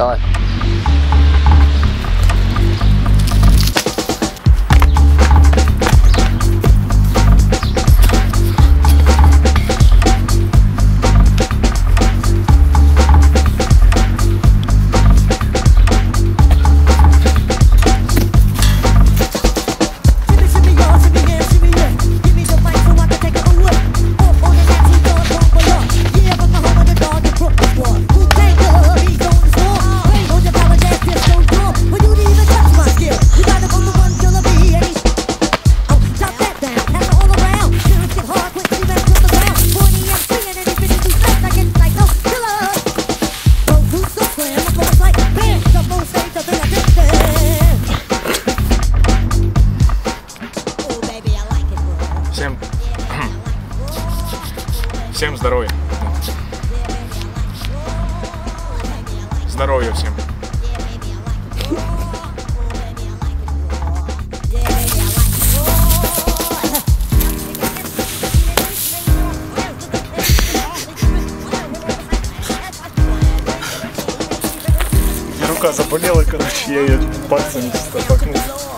Давай. Всем... Всем здоровья. Здоровья всем. рука заболела, короче, я ее пальцем стопакнул.